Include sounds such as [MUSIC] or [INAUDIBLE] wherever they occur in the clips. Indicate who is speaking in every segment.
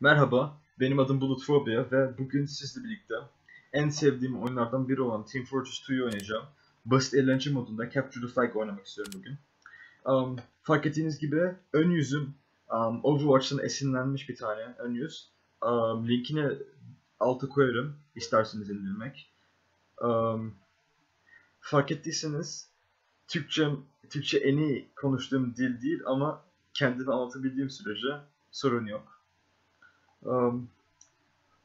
Speaker 1: Merhaba, benim adım Bulutfobia ve bugün sizle birlikte en sevdiğim oyunlardan biri olan Team Fortress 2'yu oynayacağım. Basit eğlence modunda Capture the Flag oynamak istiyorum bugün. Um, fark ettiğiniz gibi ön yüzüm um, Overwatch'tan esinlenmiş bir tane ön yüz. Um, linkini alta koyarım isterseniz indirmek. Um, fark ettiyseniz Türkçe, Türkçe en iyi konuştuğum dil değil ama kendimi anlatabildiğim sürece sorun yok. Um,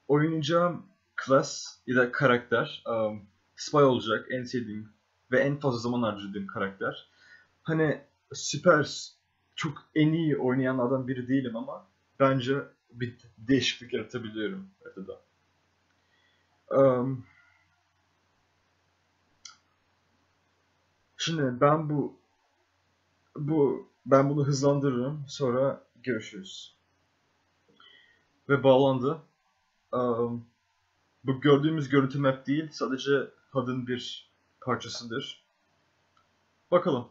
Speaker 1: oynayacağım class ya da karakter um, Spy olacak en sevdiğim ve en fazla zaman harcadığım karakter. Hani süper, çok en iyi oynayanlardan biri değilim ama bence bir değişiklik yaratabiliyorum haritada. Um, şimdi ben bu bu ben bunu hızlandırırım sonra görüşürüz. Ve bağlandı. Um, bu gördüğümüz görüntü map değil, sadece HUD'ın bir parçasıdır. Bakalım.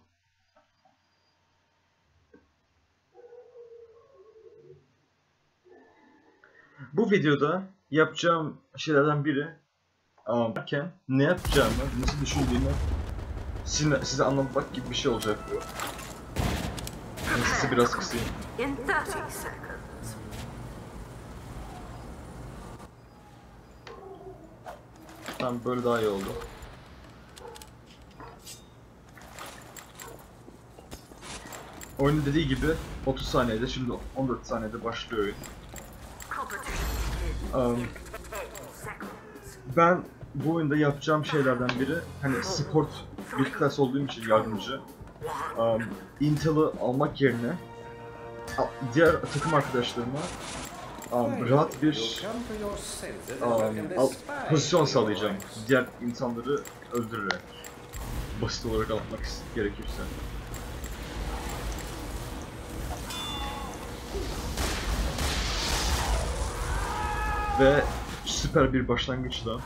Speaker 1: Bu videoda yapacağım şeylerden biri derken ne yapacağımı, nasıl düşündüğümü size, size anlatmak gibi bir şey olacak bu. Sizi biraz kısayım.
Speaker 2: In 30 seconds.
Speaker 1: Tamam böyle daha iyi oldu. Oyunun dediği gibi 30 saniyede şimdi 14 saniyede başlıyor oyun. Um,
Speaker 2: in 10 seconds.
Speaker 1: ben bu oyunda yapacağım şeylerden biri hani support bir klas olduğum için yardımcı. Um, Intel'ı almak yerine diğer takım arkadaşlarıma um, rahat bir um, al- pozisyon sağlayacağım. Diğer insanları öldürerek. Basit olarak anlatmak gerekirse. Ve süper bir başlangıçla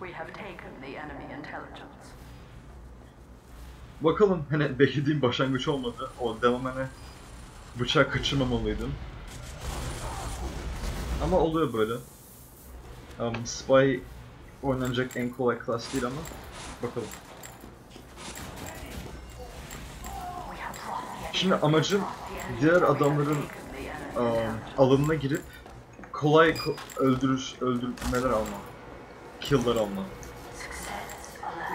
Speaker 2: We have taken the enemy intelligence.
Speaker 1: Bakalım hani [LAUGHS] beklediğim başlangıç olmadı. O devamene bıçak kaçırmamalıydım. Ama oluyor böyle. Um, Spy oynanacak en kolay class değil ama bakalım. Şimdi amacım diğer adamların um, alanına girip kolay ko- öldürüş öldürmeler alma. Kill'lar alma.
Speaker 2: Success.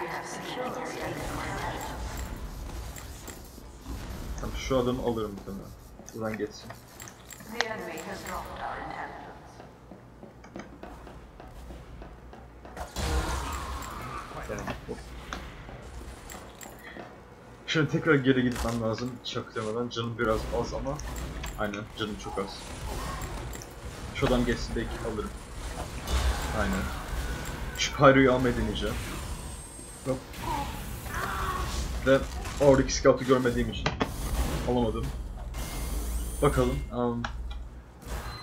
Speaker 2: We have secured the enemy intelligence.
Speaker 1: Tamam şu adamı alırım muhtemelen. Buradan geçsin. Şimdi tekrar geri gitmem lazım çaktırmadan. Canım biraz az ama aynen canım çok az. Şu adam geçsin belki alırım. Aynen. Şu Pyro'yu almayı deneyeceğim. Hop. Ve oradaki scout'u görmediğim için alamadım. Bakalım. Um,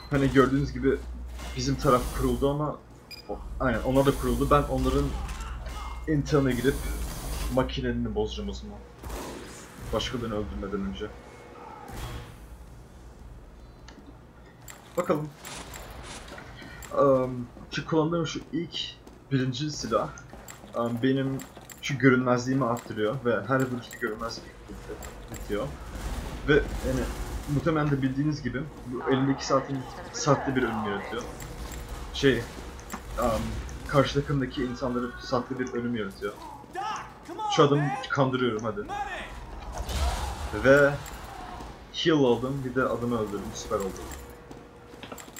Speaker 1: hani gördüğünüz gibi bizim taraf kuruldu ama aynen onlar da kuruldu. Ben onların Intel'e gidip makinelerini bozacağım o zaman. Başkalarını öldürmeden önce. Bakalım. Um, şu kullandığım şu ilk birinci silah um, benim şu görünmezliğimi arttırıyor ve her vuruşta görünmezlik bitiyor. Ve yani muhtemelen de bildiğiniz gibi bu elimdeki saatin saatte bir ölüm yaratıyor. Şey, um, karşı takımdaki insanları saatte bir ölüm yaratıyor. Şu adamı kandırıyorum hadi. Ve heal aldım bir de adamı öldürdüm süper oldu.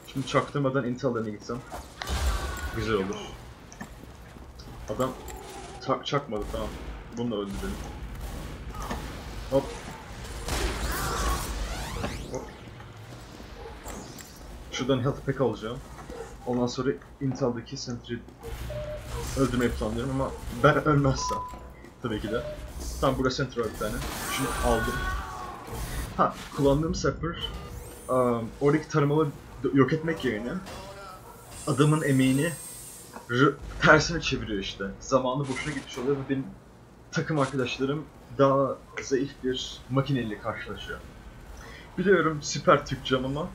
Speaker 1: Şimdi çaktırmadan intel'lerine gitsem güzel olur. Adam çakmadı tamam. Bunu da öldürelim. Hop. Şuradan health pack alacağım. Ondan sonra Intel'deki Sentry öldürmeyi planlıyorum ama ben ölmezsem tabii ki de. Tam burada Sentry var bir tane. Şunu aldım. Ha, kullandığım Sapper um, oradaki tarımalı yok etmek yerine adamın emeğini tersine çeviriyor işte. Zamanı boşuna gitmiş oluyor ve benim takım arkadaşlarım daha zayıf bir makineyle karşılaşıyor. Biliyorum süper Türkçem ama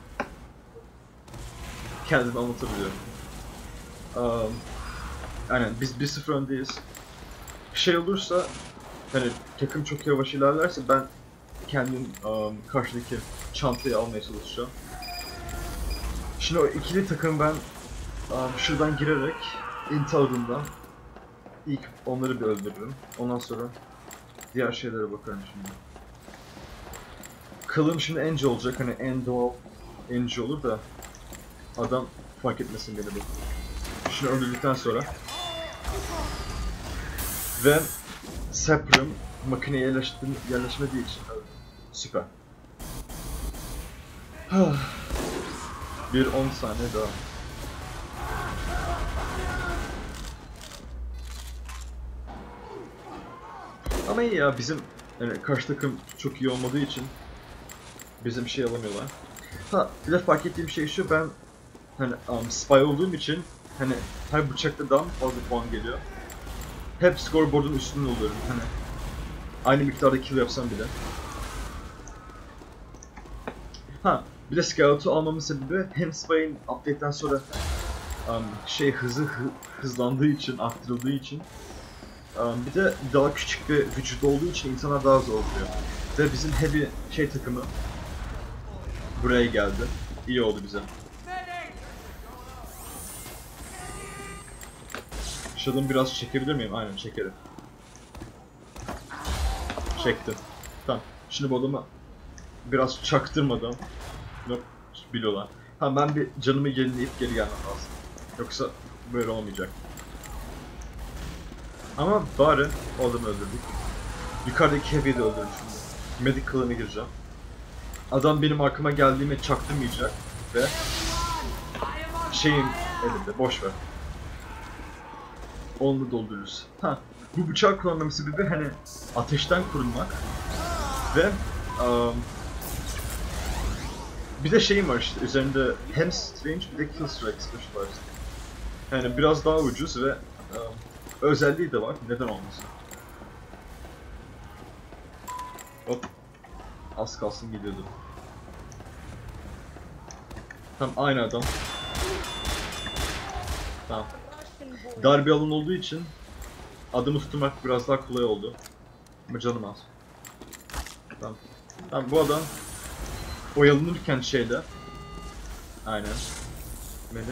Speaker 1: kendimi anlatabiliyorum. Um, aynen biz 1-0 öndeyiz. Şey olursa hani takım çok yavaş ilerlerse ben kendim um, karşıdaki çantayı almaya çalışacağım. Şimdi o ikili takım ben um, şuradan girerek intiharından ilk onları bir öldürürüm. Ondan sonra diğer şeylere bakarım şimdi. Kılım şimdi ence olacak hani en doğal ence olur da adam fark etmesin beni bu. Şunu öldürdükten sonra ve Seprem makineye yerleşti, yerleşmediği için öldü. Süper. Bir 10 saniye daha. Ama iyi ya bizim yani karşı takım çok iyi olmadığı için bizim şey alamıyorlar. Ha bir de fark ettiğim şey şu ben hani um, spy olduğum için hani her bıçakta daha fazla puan geliyor. Hep scoreboard'un üstünde oluyorum hani. Aynı miktarda kill yapsam bile. Ha bir de Scout'u almamın sebebi hem Spy'in update'den sonra um, şey hızı hı, hızlandığı için, arttırıldığı için um, bir de daha küçük bir vücut olduğu için insanlar daha zor oluyor. Ve bizim heavy şey takımı buraya geldi. İyi oldu bize. Shadow'u biraz çekebilir miyim? Aynen çekerim. Çektim. Tamam. Şimdi bu adamı biraz çaktırmadan yok biliyorlar. Ha ben bir canımı yenileyip geri gelmem lazım. Yoksa böyle olmayacak. Ama bari o adamı öldürdük. Yukarıdaki heavy'i de öldürdüm şimdi. Medic kılığına gireceğim. Adam benim arkama geldiğime çaktırmayacak ve şeyin elinde boş ver. Onu doldururuz. Ha, bu bıçağı kullanmamın sebebi hani ateşten korunmak ve um, bir de şeyim var işte üzerinde hem strange bir de kill strike specialized. Yani biraz daha ucuz ve um, özelliği de var. Neden olmasın? Hop. Az kalsın gidiyordu. Tam aynı adam. Tamam. Dar bir olduğu için adımı tutmak biraz daha kolay oldu. Ama canım az. Tamam. Tamam bu adam oyalanırken şeyde Aynen. Beni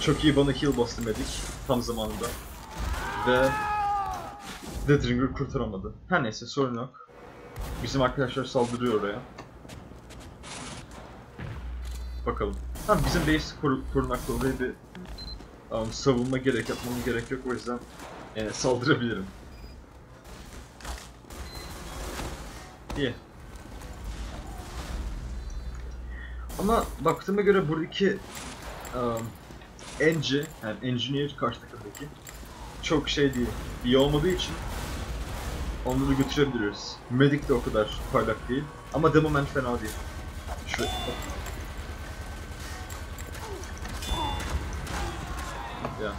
Speaker 1: çok iyi bana heal bastı Medic tam zamanında. Ve Deathringer kurtaramadı. Her neyse sorun yok. Bizim arkadaşlar saldırıyor oraya. Bakalım. Tamam bizim base koru korunaklı oraya bir um, savunma gerek yapmam gerek yok o yüzden yani saldırabilirim. İyi. Ama baktığıma göre buradaki um, Engi, yani Engineer karşı takımdaki çok şey değil, iyi olmadığı için onları götürebiliriz. Medic de o kadar parlak değil ama Demoman fena değil. Şu, ya.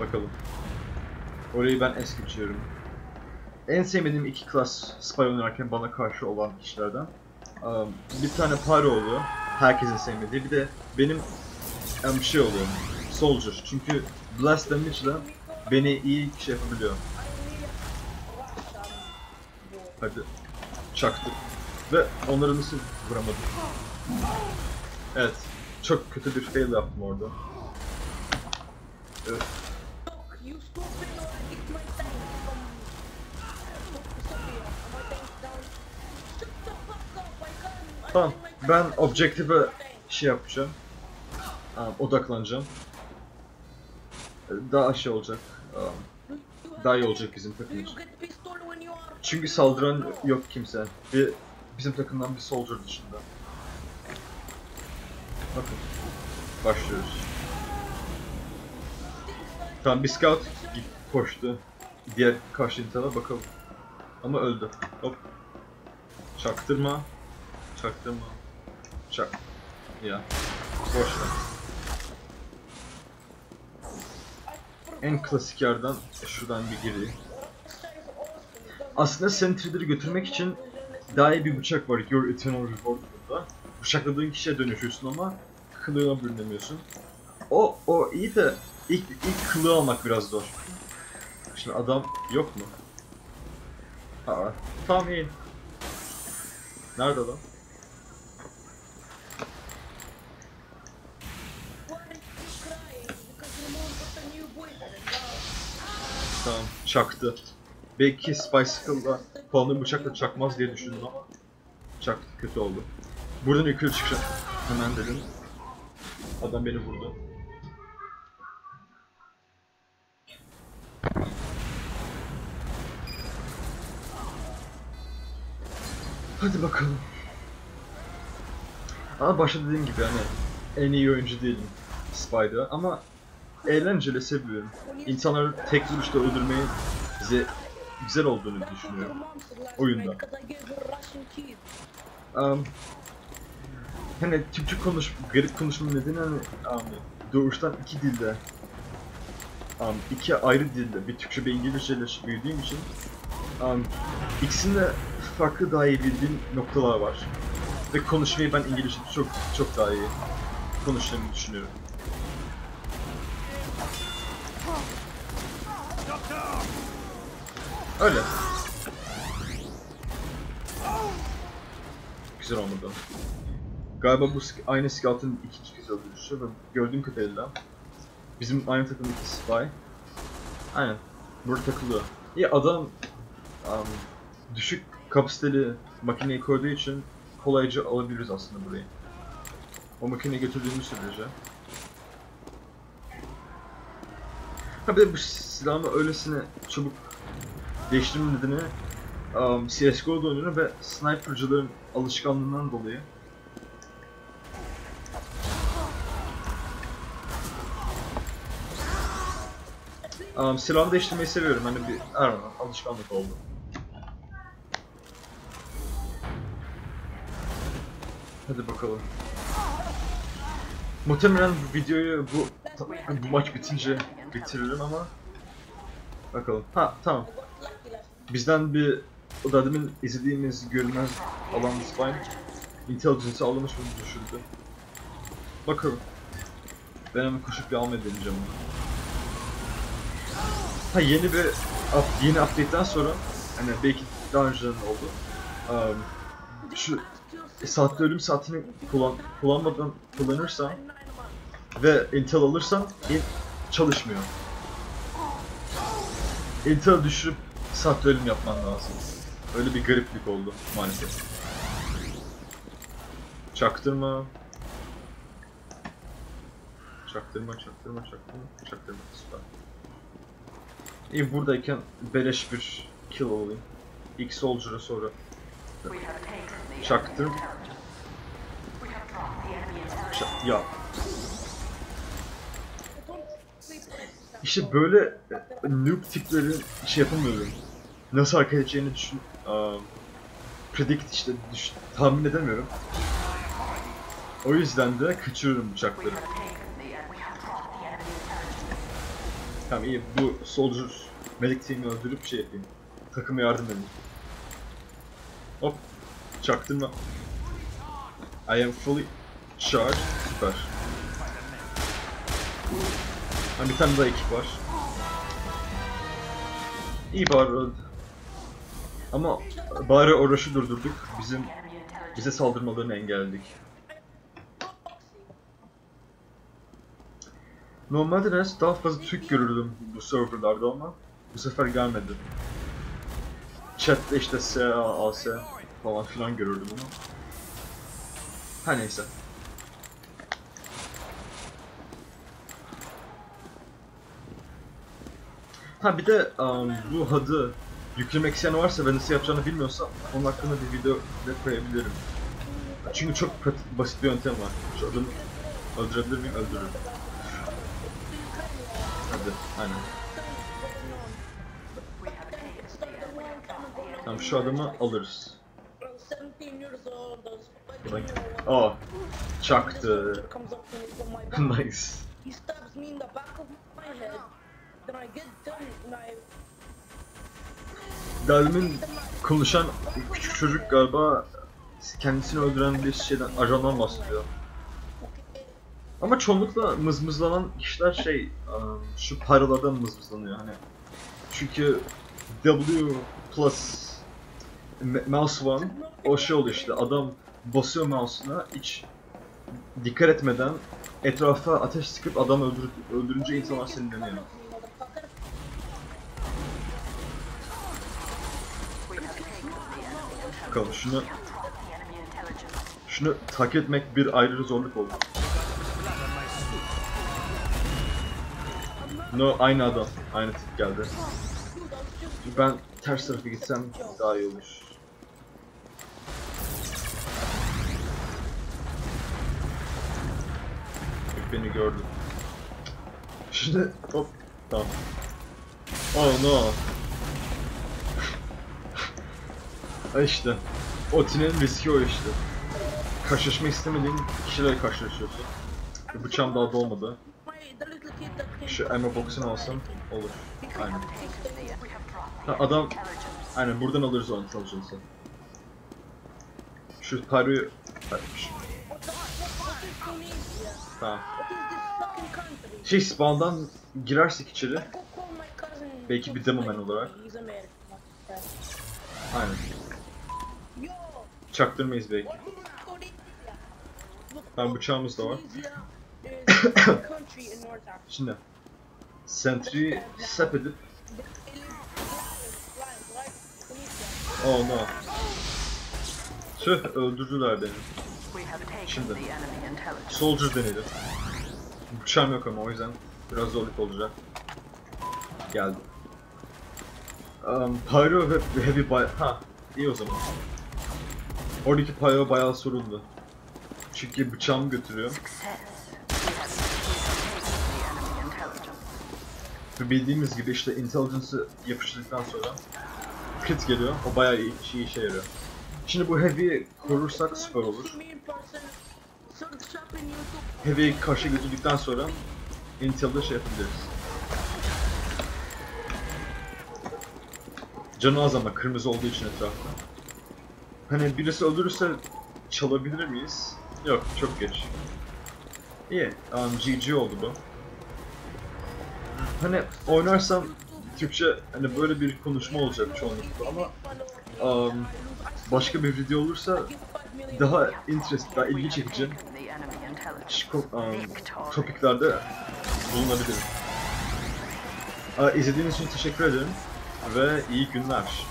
Speaker 1: Bakalım. Orayı ben es geçiyorum. En sevmediğim iki klas spy oynarken bana karşı olan kişilerden. Um, bir tane Pyro oluyor. Herkesin sevmediği. Bir de benim um, şey oluyor. Soldier. Çünkü Blast Damage ile beni iyi şey yapabiliyor. Hadi. Çaktım. Ve onları nasıl vuramadım? Evet. Çok kötü bir fail yaptım orada.
Speaker 3: Can't.
Speaker 1: Tamam. Ben objektife şey yapacağım. Um, odaklanacağım. Daha aşağı olacak. Um, daha iyi olacak bizim takım Çünkü saldıran yok kimse. Bir bizim takımdan bir soldier dışında. Bakın. Başlıyoruz. Tamam bir scout koştu. Diğer karşı insana bakalım. Ama öldü. Hop. Çaktırma. Çaktırma. Çak. Ya. Boş ver. En klasik yerden şuradan bir gireyim. Aslında Sentry'leri götürmek için daha iyi bir bıçak var. Your Eternal Reward burada. Bıçakladığın kişiye dönüşüyorsun ama kılığına bürünemiyorsun. O, o iyi de ilk, ilk kılığı almak biraz zor. Şimdi adam yok mu? Aa, tamam iyi. Nerede adam? Tamam, çaktı. Belki Spicycle'la kullandığı bıçakla çakmaz diye düşündüm ama çaktı, kötü oldu. Buradan yukarı çıkacağım. Hemen dedim. Adam beni vurdu. Hadi bakalım. Ama başta dediğim gibi hani en iyi oyuncu değilim Spider ama eğlenceli seviyorum. İnsanları tek vuruşta öldürmeyi bize güzel olduğunu düşünüyorum. Oyunda. Um, hani Türkçe konuş, garip konuşma nedeni hani um, doğuştan iki dilde um, iki ayrı dilde bir Türkçe bir İngilizce ile büyüdüğüm için um, ikisinde farklı daha iyi bildiğim noktalar var. Ve konuşmayı ben İngilizce çok çok daha iyi konuştuğumu düşünüyorum. Öyle. Güzel olmadı. Galiba bu aynı Scout'un ikinci kez öldürüşü ve gördüğüm kadarıyla bizim aynı takımdaki Spy Aynen. Burada takılıyor. İyi adam um, düşük kapasiteli makineyi koyduğu için kolayca alabiliriz aslında burayı. O makineyi götürdüğümüz sürece. Ha bir de bu silahımı öylesine çabuk değiştirme nedeni um, CSGO'da oynuyorum ve snipercıların alışkanlığından dolayı um, silahımı değiştirmeyi seviyorum. Hani bir Erman alışkanlık oldu. Hadi bakalım. Muhtemelen bu videoyu bu bu maç bitince bitiririm ama bakalım. Ha tamam. Bizden bir o da demin izlediğimiz görünmez alan Spine Intelligence'ı alınmış mı düşürdü. Bakalım. Ben hemen koşup bir almaya deneyeceğim onu. Ha yeni bir yeni update'den sonra hani belki daha önceden oldu. Um, şu saatte ölüm saatini kullan, kullanmadan kullanırsan ve Intel alırsan in, çalışmıyor. Intel düşürüp saatte ölüm yapman lazım. Öyle bir gariplik oldu maalesef. Çaktırma. Çaktırma, çaktırma, çaktırma, çaktırma. Süper. İyi buradayken beleş bir kill olayım. İlk Soldier'a sonra çaktım.
Speaker 2: enemy intelligence. We have dropped the enemy intelligence.
Speaker 1: Ça- ya. İşte böyle e, noob tipleri şey yapamıyorum. Nasıl hareket edeceğini düşün... Aa, predict işte düş, tahmin edemiyorum. O yüzden de kaçırıyorum bıçakları. Tamam iyi bu soldier medic team'i öldürüp şey yapayım. Takıma yardım edeyim. Hop. Çaktırma. I am fully charged. Süper. Ha, bir tane daha ekip var. İyi bari. Ama bari Oroş'u durdurduk. Bizim bize saldırmalarını engelledik. Normalde daha fazla Türk görürdüm bu serverlarda ama bu sefer gelmedi. Chat'te işte S, falan filan görürdüm ama. Her neyse. Ha bir de um, bu HUD'ı yüklemek isteyen varsa ve nasıl yapacağını bilmiyorsa onun hakkında bir video da koyabilirim. Çünkü çok pratik, basit bir yöntem var. Şu adamı öldürebilir miyim? Öldürürüm. Hadi, aynen.
Speaker 3: Up to me from my back.
Speaker 1: nice.
Speaker 3: He stabs me in the back of my head. Then I get done and I
Speaker 1: Derdimin konuşan küçük çocuk galiba kendisini öldüren bir şeyden, ajandan bahsediyor. Ama çoğunlukla mızmızlanan kişiler şey, ıı, şu paralardan mızmızlanıyor hani. Çünkü W plus mouse one o şey oluyor işte adam basıyor mouse'una hiç dikkat etmeden etrafa ateş sıkıp adam öldür öldürünce insanlar sinirleniyor. Bakalım şunu şunu takip etmek bir ayrı zorluk oldu. No aynı adam, aynı tip geldi. Ben ters tarafa gitsem daha iyi olur. Beni gördü. Şimdi hop tamam. Oh no. Ha işte. Otin'in riski o işte. Karşılaşma istemediğin kişilerle karşılaşıyorsun. Bıçağım daha dolmadı. Şu ammo box'unu alsam olur. Aynen. Ha, adam aynen buradan alırız onu çalışırsa. Şu parayı şu- Tamam. Şey spawn'dan girersek içeri belki bir demo man olarak. Aynen. Çaktırmayız belki. Tamam bıçağımız da var. [COUGHS] Şimdi Sentry sap edip Oh no. Tüh öldürdüler beni. Şimdi Soldier denedim. Bıçağım yok ama o yüzden biraz zorluk olacak. Geldi. Um, Pyro ve Heavy bay... Ha iyi o zaman. Oradaki Pyro bayağı sorunlu. Çünkü bıçağımı götürüyor. Ve bildiğimiz gibi işte intelligence'ı yapıştırdıktan sonra crit geliyor. O bayağı iyi, iyi işe yarıyor. Şimdi bu heavy korursak süper olur. Heavy'yi karşı götürdükten sonra Intel'da şey yapabiliriz. Canı az ama kırmızı olduğu için etrafta. Hani birisi öldürürse çalabilir miyiz? Yok çok geç. İyi. Um, GG oldu bu. Hani oynarsam Türkçe hani böyle bir konuşma olacak çoğunlukla ama um, başka bir video olursa daha interest, daha ilgi çekici um, topiklerde bulunabilirim. Aa, izlediğiniz için teşekkür ederim ve iyi günler.